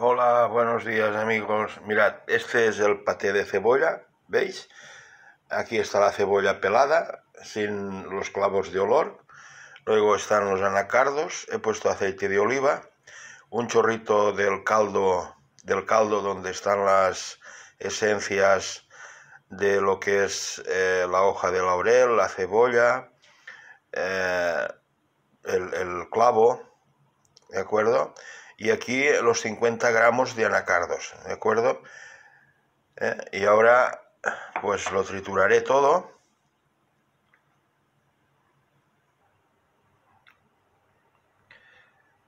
Hola, buenos días amigos. Mirad, este es el paté de cebolla, ¿veis? Aquí está la cebolla pelada, sin los clavos de olor. Luego están los anacardos, he puesto aceite de oliva, un chorrito del caldo, del caldo donde están las esencias de lo que es eh, la hoja de laurel, la cebolla, eh, el, el clavo, ¿de acuerdo? Y aquí los 50 gramos de anacardos, ¿de acuerdo? ¿Eh? Y ahora pues lo trituraré todo.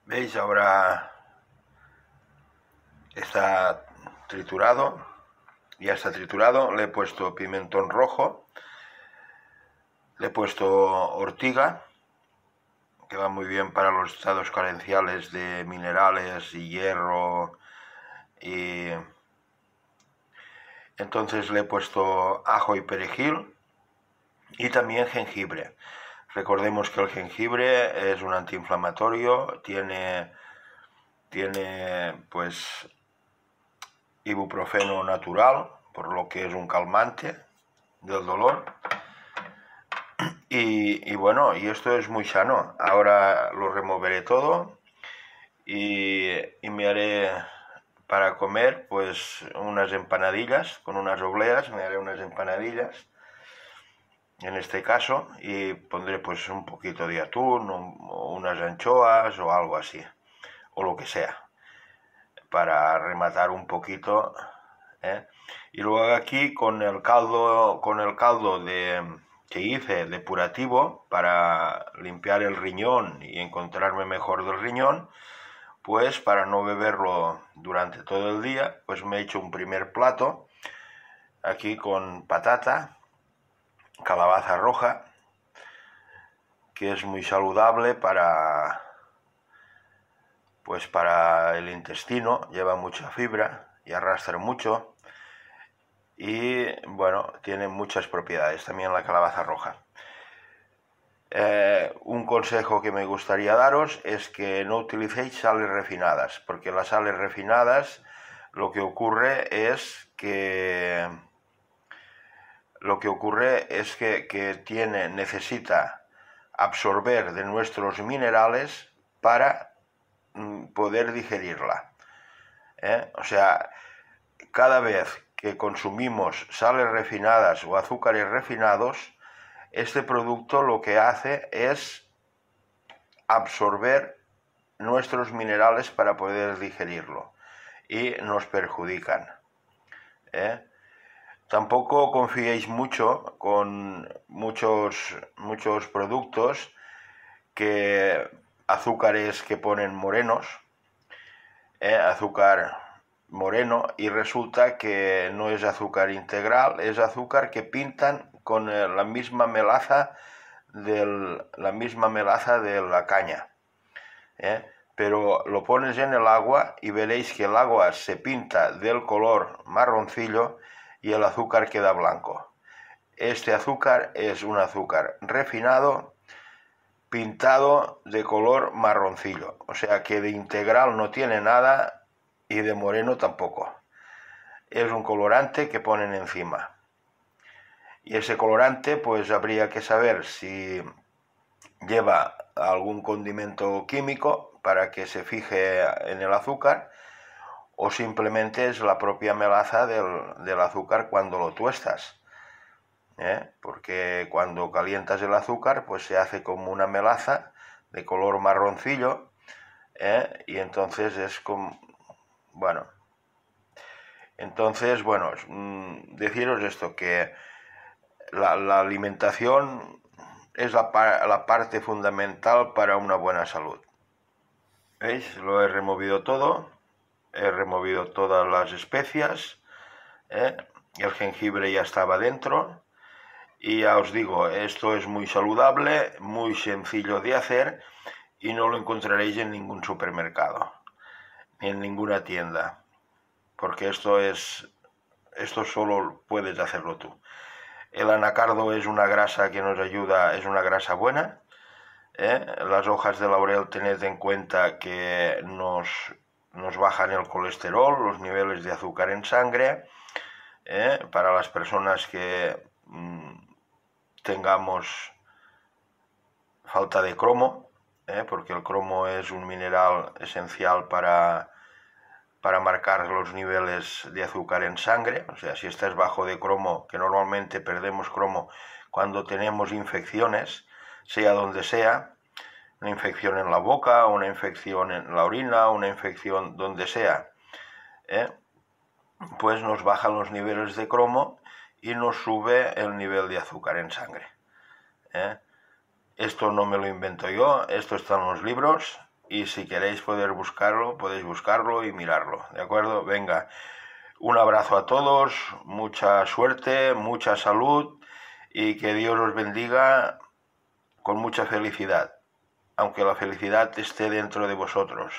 ¿Veis? Ahora está triturado, ya está triturado, le he puesto pimentón rojo, le he puesto ortiga, que va muy bien para los estados carenciales de minerales y hierro y entonces le he puesto ajo y perejil y también jengibre. Recordemos que el jengibre es un antiinflamatorio, tiene, tiene pues ibuprofeno natural, por lo que es un calmante del dolor y, bueno, y esto es muy sano. Ahora lo removeré todo y, me haré para comer pues unas empanadillas con unas obleas, me haré unas empanadillas en este caso y pondré pues un poquito de atún o unas anchoas o algo así o lo que sea para rematar un poquito ¿eh? y luego aquí con el caldo con el caldo de que hice depurativo para limpiar el riñón y encontrarme mejor del riñón, pues para no beberlo durante todo el día, pues me he hecho un primer plato aquí con patata, calabaza roja, que es muy saludable para pues para el intestino, lleva mucha fibra y arrastra mucho y bueno, tiene muchas propiedades, también la calabaza roja. Eh, un consejo que me gustaría daros es que no utilicéis sales refinadas, porque las sales refinadas lo que ocurre es que lo que ocurre es que, tiene, necesita absorber de nuestros minerales para mm, poder digerirla. ¿eh? O sea, cada vez que consumimos sales refinadas o azúcares refinados, este producto lo que hace es absorber nuestros minerales para poder digerirlo y nos perjudican. ¿eh? Tampoco confiéis mucho con muchos, muchos productos que azúcares que ponen morenos, ¿eh? azúcar moreno y resulta que no es azúcar integral, es azúcar que pintan con eh, la misma melaza del, la misma melaza de la caña. ¿eh? Pero lo pones en el agua y veréis que el agua se pinta del color marroncillo y el azúcar queda blanco. Este azúcar es un azúcar refinado pintado de color marroncillo, o sea que de integral no tiene nada y de moreno tampoco. Es un colorante que ponen encima. Y ese colorante pues habría que saber si lleva algún condimento químico para que se fije en el azúcar o simplemente es la propia melaza del, azúcar cuando lo tuestas. ¿eh? Porque cuando calientas el azúcar pues se hace como una melaza de color marroncillo ¿eh? y entonces es como, bueno, entonces, bueno, mm, deciros esto, que la, alimentación es la, la, parte fundamental para una buena salud. ¿Veis? Lo he removido todo, he removido todas las especias, ¿eh? el jengibre ya estaba dentro, y ya os digo, esto es muy saludable, muy sencillo de hacer, y no lo encontraréis en ningún supermercado en ninguna tienda, porque esto es esto solo puedes hacerlo tú. El anacardo es una grasa que nos ayuda, es una grasa buena. ¿eh? Las hojas de laurel tened en cuenta que nos nos bajan el colesterol, los niveles de azúcar en sangre, ¿eh? para las personas que mm, tengamos falta de cromo, ¿eh? porque el cromo es un mineral esencial para, para marcar los niveles de azúcar en sangre, o sea, si estás bajo de cromo, que normalmente perdemos cromo cuando tenemos infecciones, sea donde sea, una infección en la boca, una infección en la orina, una infección donde sea, ¿eh? pues nos bajan los niveles de cromo y nos sube el nivel de azúcar en sangre. ¿eh? Esto no me lo invento yo, esto está en los libros y si queréis poder buscarlo, podéis buscarlo y mirarlo, ¿de acuerdo? Venga, un abrazo a todos, mucha suerte, mucha salud y que Dios os bendiga con mucha felicidad aunque la felicidad esté dentro de vosotros.